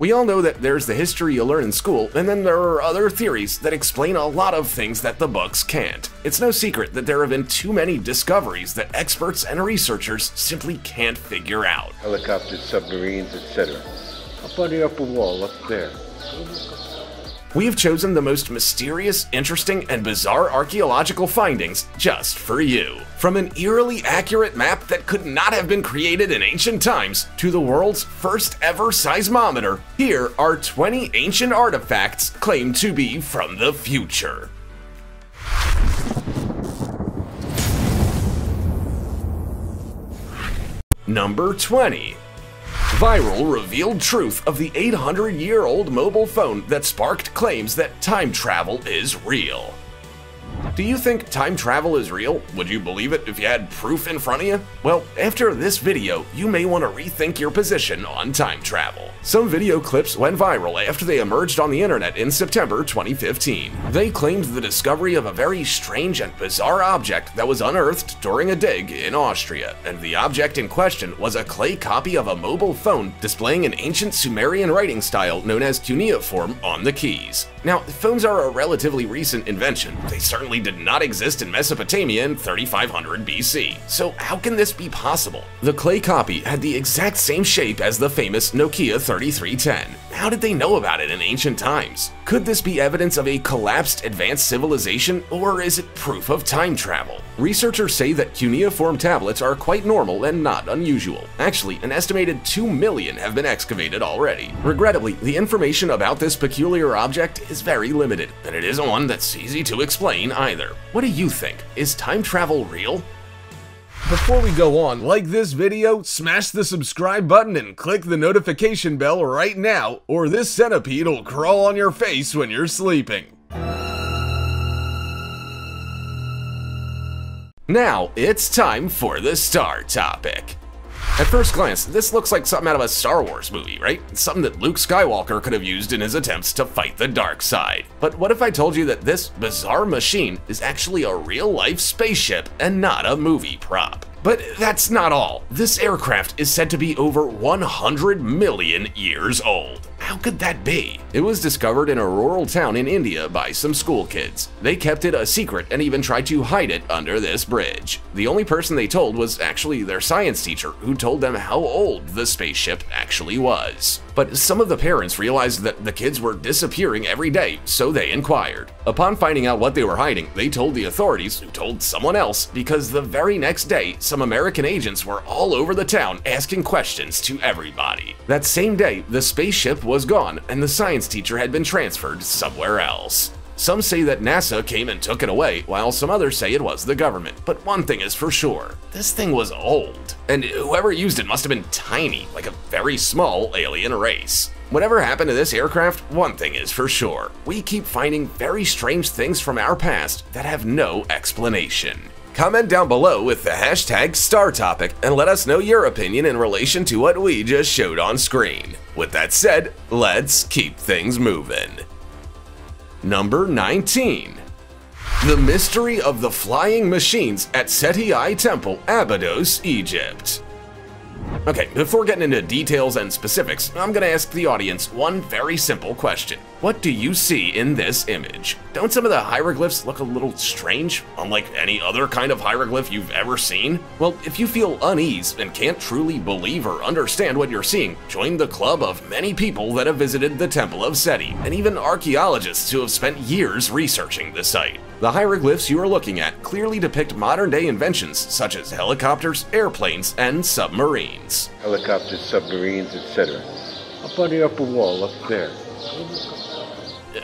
We all know that there's the history you learn in school, and then there are other theories that explain a lot of things that the books can't. It's no secret that there have been too many discoveries that experts and researchers simply can't figure out. Helicopters, submarines, etc. Up on the upper wall, up there. We have chosen the most mysterious, interesting, and bizarre archaeological findings just for you. From an eerily accurate map that could not have been created in ancient times to the world's first ever seismometer, here are 20 ancient artifacts claimed to be from the future. Number 20 Viral revealed truth of the 800 year old mobile phone that sparked claims that time travel is real. Do you think time travel is real? Would you believe it if you had proof in front of you? Well, after this video, you may want to rethink your position on time travel. Some video clips went viral after they emerged on the internet in September 2015. They claimed the discovery of a very strange and bizarre object that was unearthed during a dig in Austria, and the object in question was a clay copy of a mobile phone displaying an ancient Sumerian writing style known as cuneiform on the keys. Now, phones are a relatively recent invention. They certainly did not exist in Mesopotamia in 3500 BC. So how can this be possible? The clay copy had the exact same shape as the famous Nokia 3310. How did they know about it in ancient times? Could this be evidence of a collapsed advanced civilization, or is it proof of time travel? Researchers say that cuneiform tablets are quite normal and not unusual. Actually, an estimated 2 million have been excavated already. Regrettably, the information about this peculiar object is very limited, and it isn't one that's easy to explain either. What do you think? Is time travel real? Before we go on, like this video, smash the subscribe button and click the notification bell right now, or this centipede will crawl on your face when you're sleeping. Now, it's time for the star topic. At first glance, this looks like something out of a Star Wars movie, right? Something that Luke Skywalker could have used in his attempts to fight the dark side. But what if I told you that this bizarre machine is actually a real-life spaceship and not a movie prop? But that's not all. This aircraft is said to be over 100 million years old. How could that be? It was discovered in a rural town in India by some school kids. They kept it a secret and even tried to hide it under this bridge. The only person they told was actually their science teacher, who told them how old the spaceship actually was. But some of the parents realized that the kids were disappearing every day, so they inquired. Upon finding out what they were hiding, they told the authorities, who told someone else, because the very next day, some American agents were all over the town asking questions to everybody. That same day, the spaceship was gone, and the science teacher had been transferred somewhere else. Some say that NASA came and took it away, while some others say it was the government. But one thing is for sure, this thing was old. And whoever used it must have been tiny, like a very small alien race. Whatever happened to this aircraft, one thing is for sure. We keep finding very strange things from our past that have no explanation. Comment down below with the hashtag StarTopic and let us know your opinion in relation to what we just showed on screen. With that said, let's keep things moving. Number 19. The Mystery of the Flying Machines at Seti I Temple, Abydos, Egypt. Okay, before getting into details and specifics, I'm gonna ask the audience one very simple question. What do you see in this image? Don't some of the hieroglyphs look a little strange, unlike any other kind of hieroglyph you've ever seen? Well, if you feel unease and can't truly believe or understand what you're seeing, join the club of many people that have visited the Temple of Seti, and even archaeologists who have spent years researching the site. The hieroglyphs you are looking at clearly depict modern-day inventions such as helicopters, airplanes, and submarines. Helicopters, submarines, etc. Up on the upper wall, up there.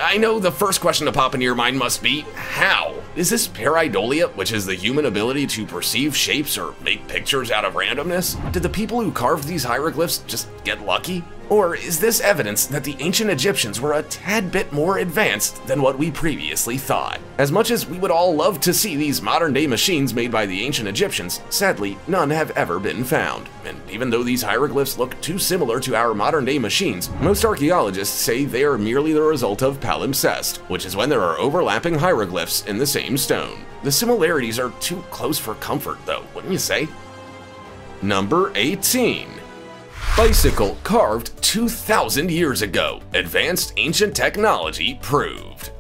I know the first question to pop into your mind must be, how? Is this pareidolia, which is the human ability to perceive shapes or make pictures out of randomness? Did the people who carved these hieroglyphs just get lucky? Or is this evidence that the ancient Egyptians were a tad bit more advanced than what we previously thought? As much as we would all love to see these modern day machines made by the ancient Egyptians, sadly, none have ever been found. And even though these hieroglyphs look too similar to our modern day machines, most archaeologists say they are merely the result of palimpsest, which is when there are overlapping hieroglyphs in the same stone. The similarities are too close for comfort, though, wouldn't you say? Number 18. Bicycle carved 2,000 years ago. Advanced ancient technology proved.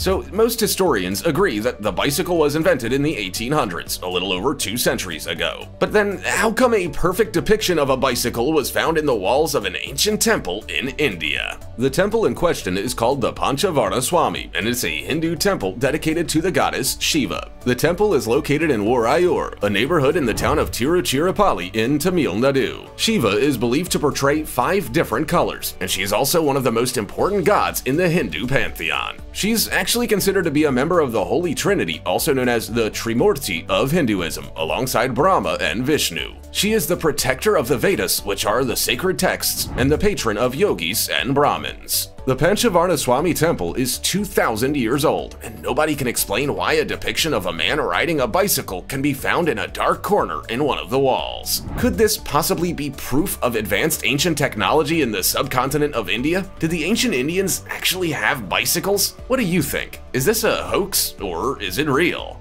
So, most historians agree that the bicycle was invented in the 1800s, a little over two centuries ago. But then, how come a perfect depiction of a bicycle was found in the walls of an ancient temple in India? The temple in question is called the Panchavarna Swami, and it's a Hindu temple dedicated to the goddess Shiva. The temple is located in Warayur, a neighborhood in the town of Tiruchirappalli in Tamil Nadu. Shiva is believed to portray five different colors, and she is also one of the most important gods in the Hindu pantheon. She's actually considered to be a member of the Holy Trinity, also known as the Trimurti of Hinduism, alongside Brahma and Vishnu. She is the protector of the Vedas, which are the sacred texts, and the patron of yogis and Brahmins. The Panchavarna Swami temple is 2,000 years old, and nobody can explain why a depiction of a man riding a bicycle can be found in a dark corner in one of the walls. Could this possibly be proof of advanced ancient technology in the subcontinent of India? Did the ancient Indians actually have bicycles? What do you think? Is this a hoax, or is it real?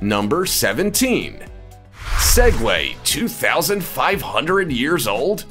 Number 17. Segway 2,500 years old?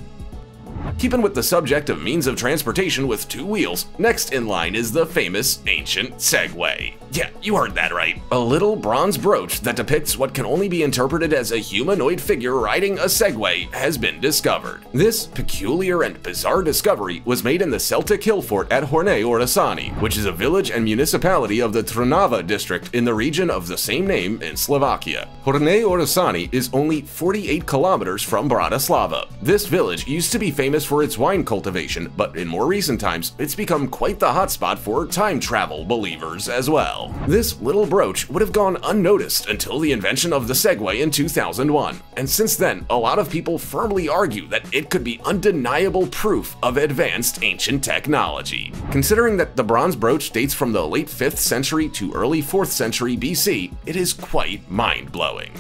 Keeping with the subject of means of transportation with two wheels, next in line is the famous ancient Segway. Yeah, you heard that right. A little bronze brooch that depicts what can only be interpreted as a humanoid figure riding a Segway has been discovered. This peculiar and bizarre discovery was made in the Celtic hill fort at Horné Orešany, which is a village and municipality of the Trnava district in the region of the same name in Slovakia. Horné Orešany is only 48 kilometers from Bratislava. This village used to be famous for its wine cultivation, but in more recent times, it's become quite the hotspot for time travel believers as well. This little brooch would have gone unnoticed until the invention of the Segway in 2001, and since then, a lot of people firmly argue that it could be undeniable proof of advanced ancient technology. Considering that the bronze brooch dates from the late 5th century to early 4th century BC, it is quite mind-blowing.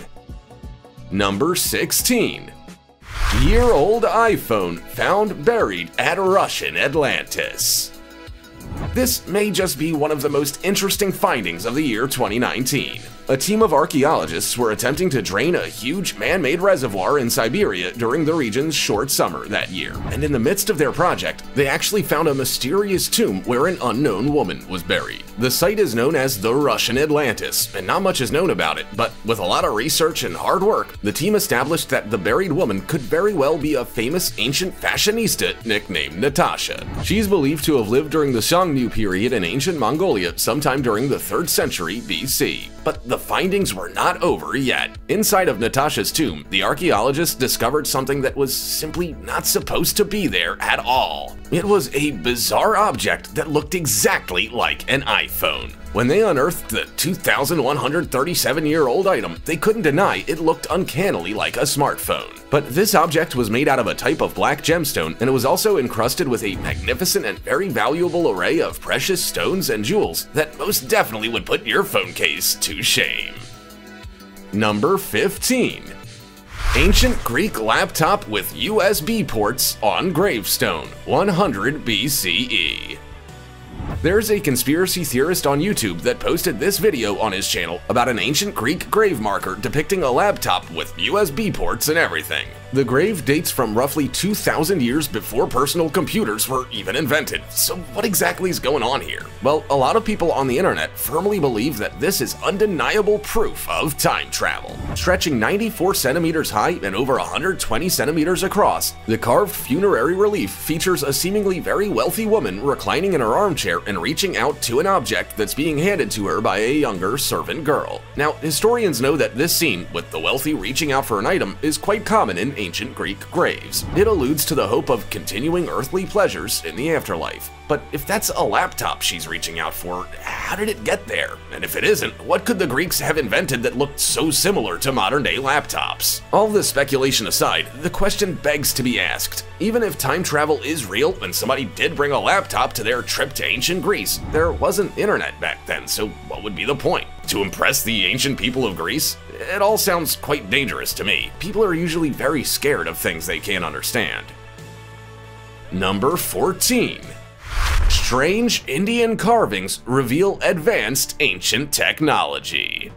Number 16. Year-old iPhone found buried at Russian Atlantis. This may just be one of the most interesting findings of the year 2019. A team of archaeologists were attempting to drain a huge man-made reservoir in Siberia during the region's short summer that year, and in the midst of their project, they actually found a mysterious tomb where an unknown woman was buried. The site is known as the Russian Atlantis, and not much is known about it, but with a lot of research and hard work, the team established that the buried woman could very well be a famous ancient fashionista nicknamed Natasha. She's believed to have lived during the Xiongnu period in ancient Mongolia sometime during the 3rd century BC. But the findings were not over yet. Inside of Natasha's tomb, the archaeologists discovered something that was simply not supposed to be there at all. It was a bizarre object that looked exactly like an iPhone. When they unearthed the 2,137 year old item, they couldn't deny it looked uncannily like a smartphone. But this object was made out of a type of black gemstone, and it was also encrusted with a magnificent and very valuable array of precious stones and jewels that most definitely would put your phone case to shame. Number 15. Ancient Greek laptop with USB ports on gravestone, 100 BCE. There's a conspiracy theorist on YouTube that posted this video on his channel about an ancient Greek grave marker depicting a laptop with USB ports and everything. The grave dates from roughly 2,000 years before personal computers were even invented, so what exactly is going on here? Well, a lot of people on the internet firmly believe that this is undeniable proof of time travel. Stretching 94 centimeters high and over 120 centimeters across, the carved funerary relief features a seemingly very wealthy woman reclining in her armchair and reaching out to an object that's being handed to her by a younger servant girl. Now, historians know that this scene, with the wealthy reaching out for an item, is quite common in ancient Greek graves. It alludes to the hope of continuing earthly pleasures in the afterlife. But if that's a laptop she's reaching out for, how did it get there? And if it isn't, what could the Greeks have invented that looked so similar to modern day laptops? All this speculation aside, the question begs to be asked. Even if time travel is real and somebody did bring a laptop to their trip to ancient Greece, there wasn't internet back then, so what would be the point? To impress the ancient people of Greece? It all sounds quite dangerous to me. People are usually very scared of things they can't understand. Number 14. Strange Indian carvings reveal advanced ancient technology.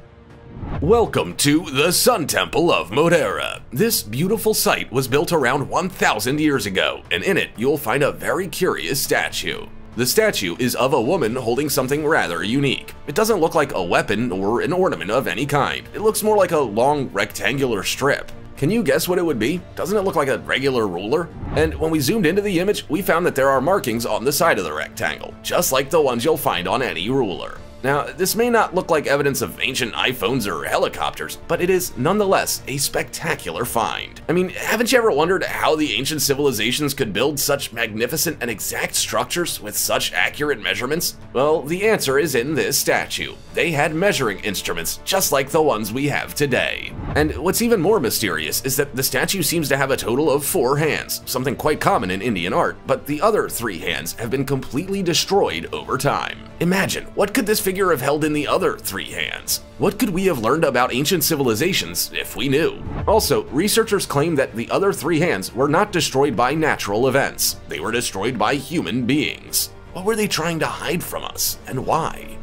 Welcome to the Sun Temple of Modhera. This beautiful site was built around 1,000 years ago, and in it you'll find a very curious statue. The statue is of a woman holding something rather unique. It doesn't look like a weapon or an ornament of any kind. It looks more like a long rectangular strip. Can you guess what it would be? Doesn't it look like a regular ruler? And when we zoomed into the image, we found that there are markings on the side of the rectangle, just like the ones you'll find on any ruler. Now, this may not look like evidence of ancient iPhones or helicopters, but it is nonetheless a spectacular find. I mean, haven't you ever wondered how the ancient civilizations could build such magnificent and exact structures with such accurate measurements? Well, the answer is in this statue. They had measuring instruments just like the ones we have today. And what's even more mysterious is that the statue seems to have a total of four hands, something quite common in Indian art, but the other three hands have been completely destroyed over time. Imagine, what could this figure have held in the other three hands? What could we have learned about ancient civilizations if we knew? Also, researchers claim that the other three hands were not destroyed by natural events. They were destroyed by human beings. What were they trying to hide from us, and why?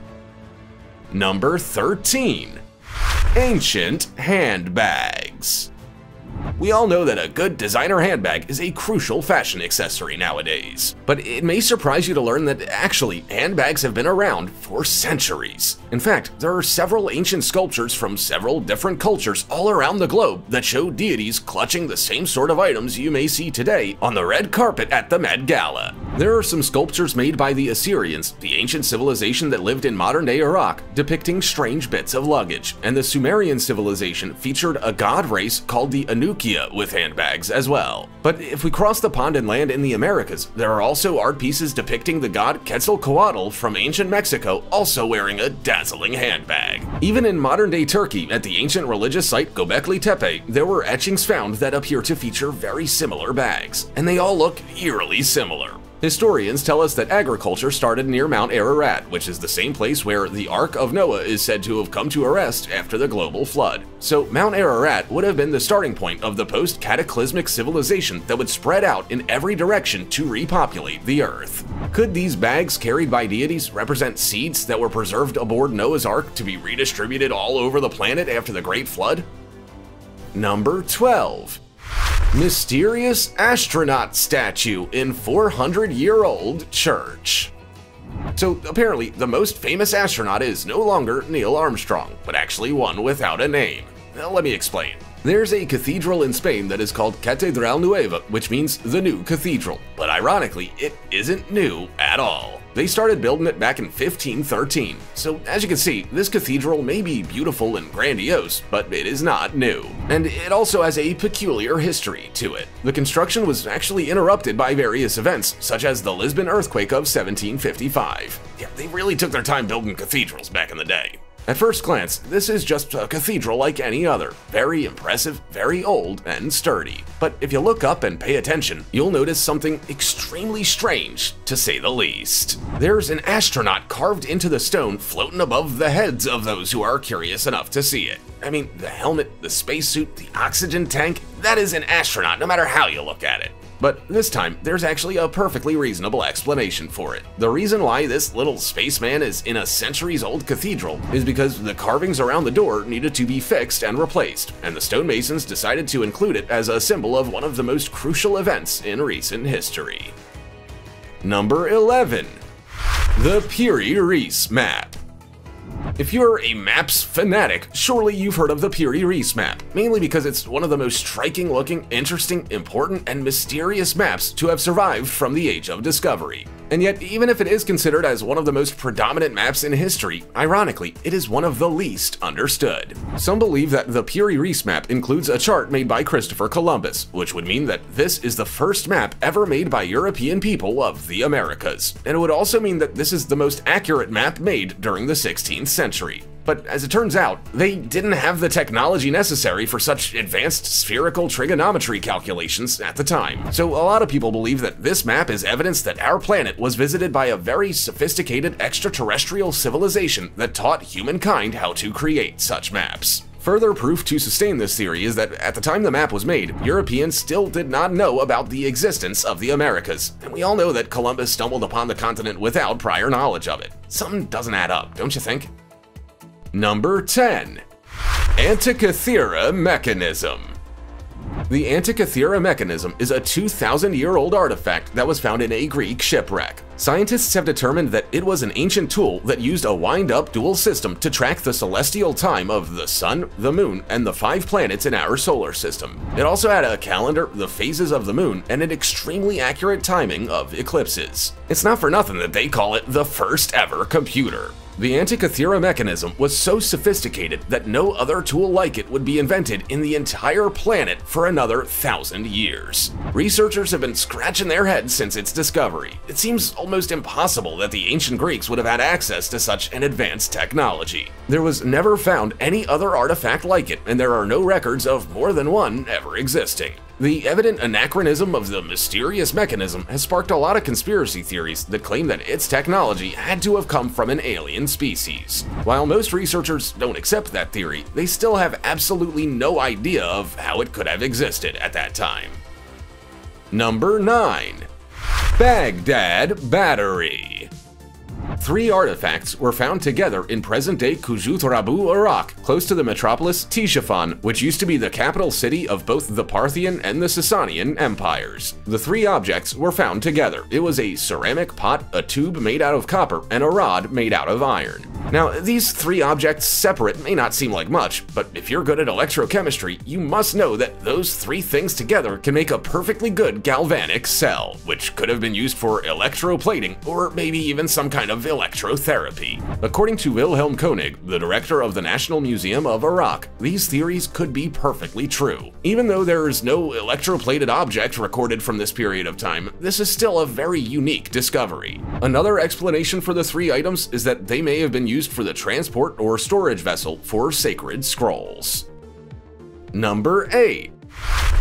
Number 13. Ancient Handbags we all know that a good designer handbag is a crucial fashion accessory nowadays. But it may surprise you to learn that actually, handbags have been around for centuries. In fact, there are several ancient sculptures from several different cultures all around the globe that show deities clutching the same sort of items you may see today on the red carpet at the Met Gala. There are some sculptures made by the Assyrians, the ancient civilization that lived in modern-day Iraq, depicting strange bits of luggage, and the Sumerian civilization featured a god race called the Anukia with handbags as well. But if we cross the pond and land in the Americas, there are also art pieces depicting the god Quetzalcoatl from ancient Mexico also wearing a dazzling handbag. Even in modern-day Turkey, at the ancient religious site Göbekli Tepe, there were etchings found that appear to feature very similar bags, and they all look eerily similar. Historians tell us that agriculture started near Mount Ararat, which is the same place where the Ark of Noah is said to have come to a rest after the global flood. So Mount Ararat would have been the starting point of the post-cataclysmic civilization that would spread out in every direction to repopulate the Earth. Could these bags carried by deities represent seeds that were preserved aboard Noah's Ark to be redistributed all over the planet after the Great Flood? Number 12. Mysterious astronaut statue in 400 year old church. So apparently, the most famous astronaut is no longer Neil Armstrong, but actually one without a name. Now, let me explain. There's a cathedral in Spain that is called Catedral Nueva, which means the new cathedral, but ironically, it isn't new at all. They started building it back in 1513, so as you can see, this cathedral may be beautiful and grandiose, but it is not new. And it also has a peculiar history to it. The construction was actually interrupted by various events, such as the Lisbon earthquake of 1755. Yeah, they really took their time building cathedrals back in the day. At first glance, this is just a cathedral like any other, very impressive, very old, and sturdy. But if you look up and pay attention, you'll notice something extremely strange, to say the least. There's an astronaut carved into the stone floating above the heads of those who are curious enough to see it. I mean, the helmet, the spacesuit, the oxygen tank, that is an astronaut no matter how you look at it. But this time, there's actually a perfectly reasonable explanation for it. The reason why this little spaceman is in a centuries-old cathedral is because the carvings around the door needed to be fixed and replaced, and the stonemasons decided to include it as a symbol of one of the most crucial events in recent history. Number 11. The Piri Reis Map if you're a maps fanatic, surely you've heard of the Piri Reis map, mainly because it's one of the most striking looking, interesting, important, and mysterious maps to have survived from the Age of Discovery. And yet, even if it is considered as one of the most predominant maps in history, ironically, it is one of the least understood. Some believe that the Piri Reis map includes a chart made by Christopher Columbus, which would mean that this is the first map ever made by European people of the Americas. And it would also mean that this is the most accurate map made during the 16th century. But as it turns out, they didn't have the technology necessary for such advanced spherical trigonometry calculations at the time. So a lot of people believe that this map is evidence that our planet was visited by a very sophisticated extraterrestrial civilization that taught humankind how to create such maps. Further proof to sustain this theory is that at the time the map was made, Europeans still did not know about the existence of the Americas, and we all know that Columbus stumbled upon the continent without prior knowledge of it. Something doesn't add up, don't you think? Number 10. Antikythera Mechanism the Antikythera mechanism is a 2,000-year-old artifact that was found in a Greek shipwreck. Scientists have determined that it was an ancient tool that used a wind-up dual system to track the celestial time of the sun, the moon, and the five planets in our solar system. It also had a calendar, the phases of the moon, and an extremely accurate timing of eclipses. It's not for nothing that they call it the first ever computer. The Antikythera mechanism was so sophisticated that no other tool like it would be invented in the entire planet for another thousand years. Researchers have been scratching their heads since its discovery. It seems almost impossible that the ancient Greeks would have had access to such an advanced technology. There was never found any other artifact like it, and there are no records of more than one ever existing. The evident anachronism of the mysterious mechanism has sparked a lot of conspiracy theories that claim that its technology had to have come from an alien species. While most researchers don't accept that theory, they still have absolutely no idea of how it could have existed at that time. Number 9. Baghdad Battery Three artifacts were found together in present-day Khujut Rabu, Iraq, close to the metropolis Ctesiphon, which used to be the capital city of both the Parthian and the Sasanian empires. The three objects were found together. It was a ceramic pot, a tube made out of copper, and a rod made out of iron. Now, these three objects separate may not seem like much, but if you're good at electrochemistry, you must know that those three things together can make a perfectly good galvanic cell, which could have been used for electroplating or maybe even some kind of electrotherapy. According to Wilhelm Koenig, the director of the National Museum of Iraq, these theories could be perfectly true. Even though there is no electroplated object recorded from this period of time, this is still a very unique discovery. Another explanation for the three items is that they may have been used for the transport or storage vessel for sacred scrolls. Number 8.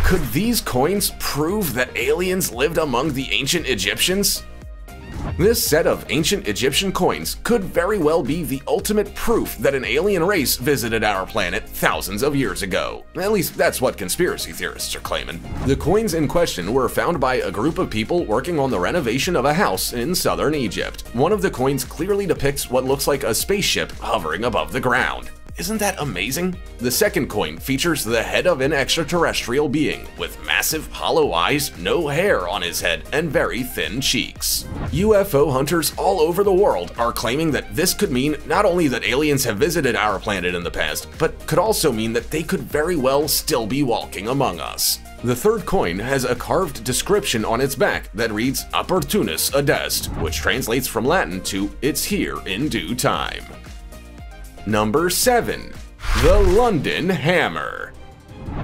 Could these coins prove that aliens lived among the ancient Egyptians? This set of ancient Egyptian coins could very well be the ultimate proof that an alien race visited our planet thousands of years ago. At least that's what conspiracy theorists are claiming. The coins in question were found by a group of people working on the renovation of a house in southern Egypt. One of the coins clearly depicts what looks like a spaceship hovering above the ground. Isn't that amazing? The second coin features the head of an extraterrestrial being with massive hollow eyes, no hair on his head, and very thin cheeks. UFO hunters all over the world are claiming that this could mean not only that aliens have visited our planet in the past, but could also mean that they could very well still be walking among us. The third coin has a carved description on its back that reads Opportunis Adest, which translates from Latin to It's here in due time. Number 7. The London Hammer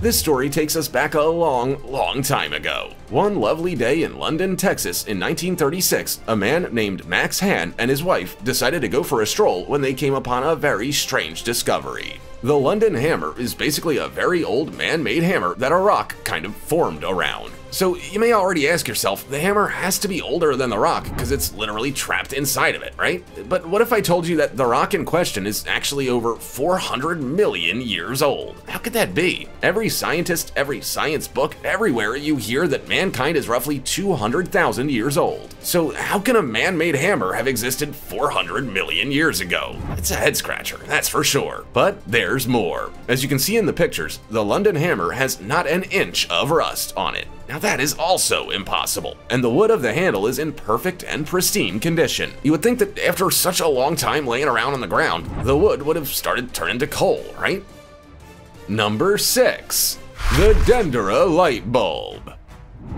this story takes us back a long, long time ago. One lovely day in London, Texas in 1936, a man named Max Hahn and his wife decided to go for a stroll when they came upon a very strange discovery. The London Hammer is basically a very old man-made hammer that a rock kind of formed around. So you may already ask yourself, the hammer has to be older than the rock because it's literally trapped inside of it, right? But what if I told you that the rock in question is actually over 400 million years old? How could that be? Every scientist, every science book, everywhere you hear that mankind is roughly 200,000 years old. So how can a man-made hammer have existed 400 million years ago? It's a head scratcher, that's for sure. But there's more. As you can see in the pictures, the London hammer has not an inch of rust on it. Now that is also impossible, and the wood of the handle is in perfect and pristine condition. You would think that after such a long time laying around on the ground, the wood would have started turning to coal, right? Number 6. The Dendera Light Bulb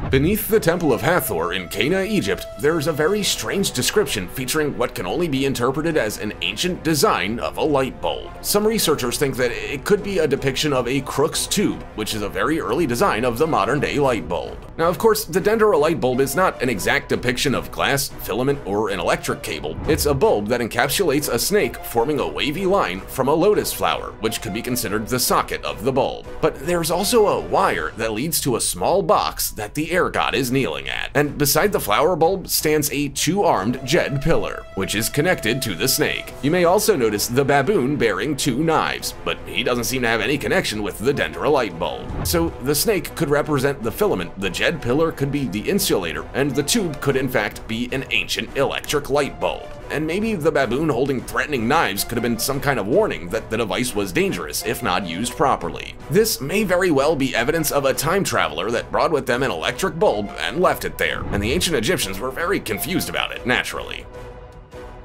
Beneath the Temple of Hathor in Qena, Egypt, there's a very strange description featuring what can only be interpreted as an ancient design of a light bulb. Some researchers think that it could be a depiction of a Crookes tube, which is a very early design of the modern-day light bulb. Now, of course, the Dendera light bulb is not an exact depiction of glass, filament, or an electric cable. It's a bulb that encapsulates a snake forming a wavy line from a lotus flower, which could be considered the socket of the bulb. But there's also a wire that leads to a small box that the air god is kneeling at, and beside the flower bulb stands a two-armed djed pillar, which is connected to the snake. You may also notice the baboon bearing two knives, but he doesn't seem to have any connection with the Dendera light bulb. So the snake could represent the filament, the djed pillar could be the insulator, and the tube could in fact be an ancient electric light bulb. And maybe the baboon holding threatening knives could have been some kind of warning that the device was dangerous if not used properly. This may very well be evidence of a time traveler that brought with them an electric bulb and left it there, and the ancient Egyptians were very confused about it, naturally.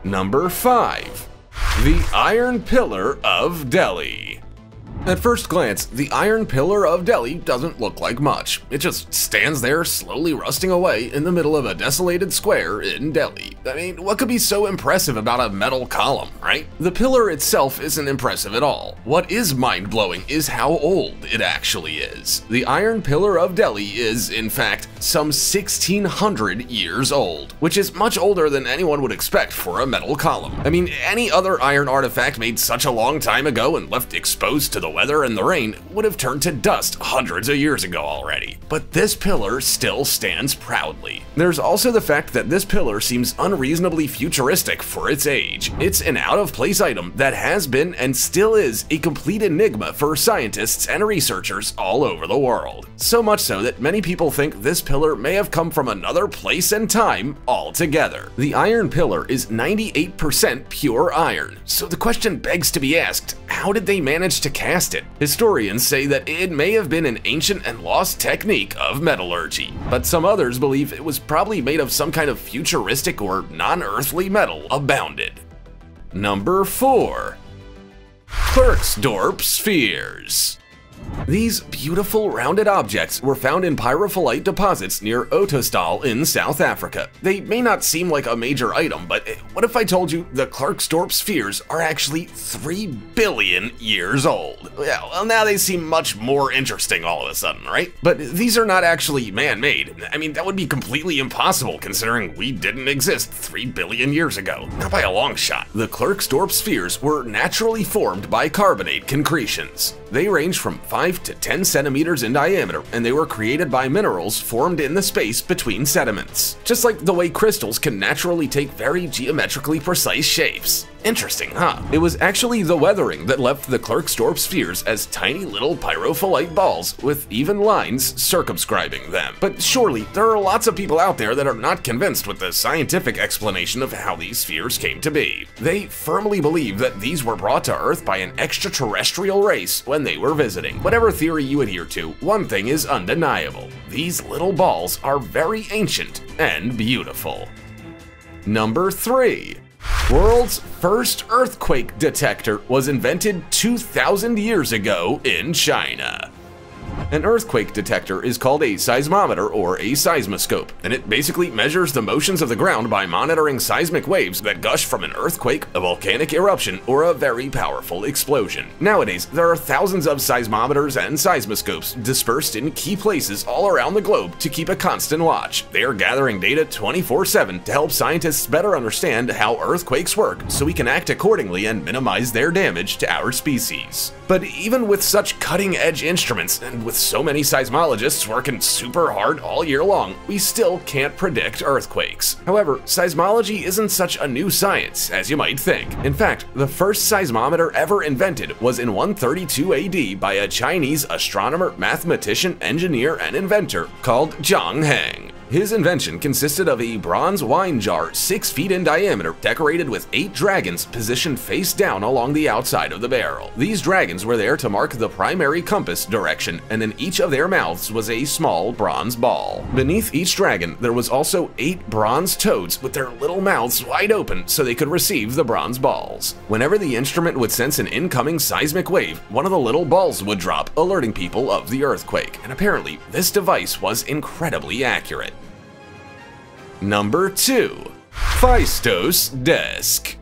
Number 5. The Iron Pillar of Delhi. At first glance, the Iron Pillar of Delhi doesn't look like much. It just stands there slowly rusting away in the middle of a desolated square in Delhi. I mean, what could be so impressive about a metal column, right? The pillar itself isn't impressive at all. What is mind-blowing is how old it actually is. The Iron Pillar of Delhi is, in fact, some 1600 years old, which is much older than anyone would expect for a metal column. I mean, any other iron artifact made such a long time ago and left exposed to the weather and the rain would have turned to dust hundreds of years ago already. But this pillar still stands proudly. There's also the fact that this pillar seems unreasonably futuristic for its age. It's an out-of-place item that has been and still is a complete enigma for scientists and researchers all over the world. So much so that many people think this pillar may have come from another place and time altogether. The iron pillar is 98% pure iron, so the question begs to be asked, how did they manage to cast Historians say that it may have been an ancient and lost technique of metallurgy, but some others believe it was probably made of some kind of futuristic or non-earthly metal abounded. Number 4. Klerksdorp Spheres these beautiful rounded objects were found in pyrophyllite deposits near Ottosdal in South Africa. They may not seem like a major item, but eh, what if I told you the Klerksdorp spheres are actually 3 billion years old? Yeah, well now they seem much more interesting all of a sudden, right? But these are not actually man-made. I mean, that would be completely impossible considering we didn't exist 3 billion years ago. Not by a long shot. The Klerksdorp spheres were naturally formed by carbonate concretions. They range from 5 to 10 centimeters in diameter, and they were created by minerals formed in the space between sediments. Just like the way crystals can naturally take very geometrically precise shapes. Interesting, huh? It was actually the weathering that left the Klerksdorp spheres as tiny little pyrophyllite balls with even lines circumscribing them. But surely, there are lots of people out there that are not convinced with the scientific explanation of how these spheres came to be. They firmly believe that these were brought to Earth by an extraterrestrial race when they were visiting. Whatever theory you adhere to, one thing is undeniable. These little balls are very ancient and beautiful. Number 3. World's first earthquake detector was invented 2,000 years ago in China. An earthquake detector is called a seismometer or a seismoscope, and it basically measures the motions of the ground by monitoring seismic waves that gush from an earthquake, a volcanic eruption, or a very powerful explosion. Nowadays, there are thousands of seismometers and seismoscopes dispersed in key places all around the globe to keep a constant watch. They are gathering data 24-7 to help scientists better understand how earthquakes work so we can act accordingly and minimize their damage to our species. But even with such cutting-edge instruments, and with so many seismologists working super hard all year long, we still can't predict earthquakes. However, seismology isn't such a new science as you might think. In fact, the first seismometer ever invented was in 132 AD by a Chinese astronomer, mathematician, engineer, and inventor called Zhang Heng. His invention consisted of a bronze wine jar 6 feet in diameter decorated with 8 dragons positioned face down along the outside of the barrel. These dragons were there to mark the primary compass direction and in each of their mouths was a small bronze ball. Beneath each dragon there was also 8 bronze toads with their little mouths wide open so they could receive the bronze balls. Whenever the instrument would sense an incoming seismic wave, one of the little balls would drop, alerting people of the earthquake, and apparently this device was incredibly accurate. Number 2. Phaistos Disk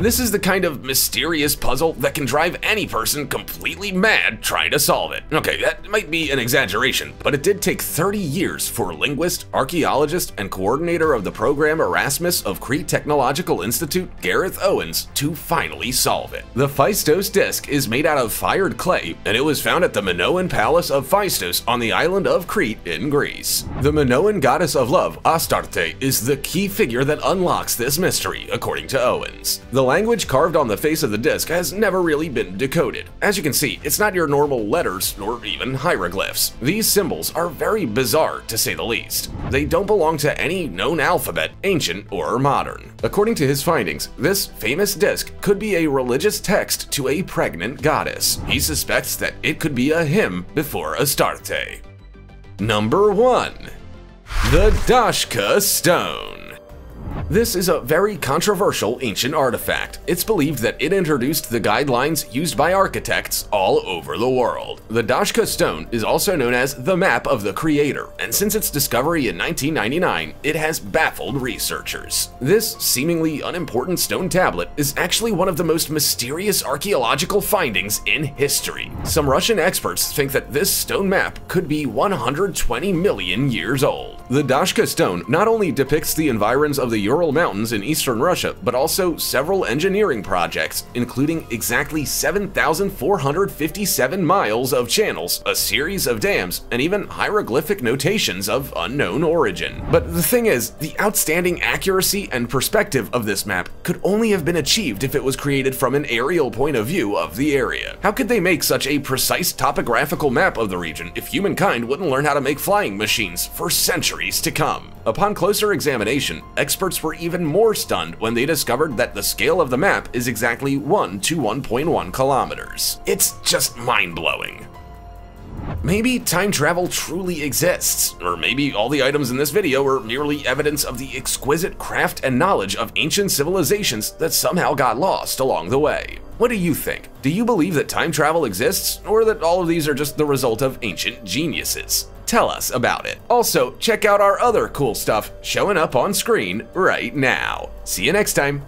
this is the kind of mysterious puzzle that can drive any person completely mad trying to solve it. Okay, that might be an exaggeration, but it did take 30 years for linguist, archaeologist, and coordinator of the program Erasmus of Crete Technological Institute, Gareth Owens, to finally solve it. The Phaistos disk is made out of fired clay, and it was found at the Minoan Palace of Phaistos on the island of Crete in Greece. The Minoan goddess of love, Astarte, is the key figure that unlocks this mystery, according to Owens. The language carved on the face of the disc has never really been decoded. As you can see, it's not your normal letters or even hieroglyphs. These symbols are very bizarre, to say the least. They don't belong to any known alphabet, ancient or modern. According to his findings, this famous disc could be a religious text to a pregnant goddess. He suspects that it could be a hymn before Astarte. Number 1. The Dashka Stone this is a very controversial ancient artifact. It's believed that it introduced the guidelines used by architects all over the world. The Dashka stone is also known as the map of the creator, and since its discovery in 1999, it has baffled researchers. This seemingly unimportant stone tablet is actually one of the most mysterious archaeological findings in history. Some Russian experts think that this stone map could be 120 million years old. The Dashka stone not only depicts the environs of the Ural Mountains in eastern Russia, but also several engineering projects, including exactly 7,457 miles of channels, a series of dams, and even hieroglyphic notations of unknown origin. But the thing is, the outstanding accuracy and perspective of this map could only have been achieved if it was created from an aerial point of view of the area. How could they make such a precise topographical map of the region if humankind wouldn't learn how to make flying machines for centuries? To come. Upon closer examination, experts were even more stunned when they discovered that the scale of the map is exactly 1 to 1.1 kilometers. It's just mind-blowing. Maybe time travel truly exists, or maybe all the items in this video are merely evidence of the exquisite craft and knowledge of ancient civilizations that somehow got lost along the way. What do you think? Do you believe that time travel exists, or that all of these are just the result of ancient geniuses? Tell us about it. Also, check out our other cool stuff showing up on screen right now. See you next time.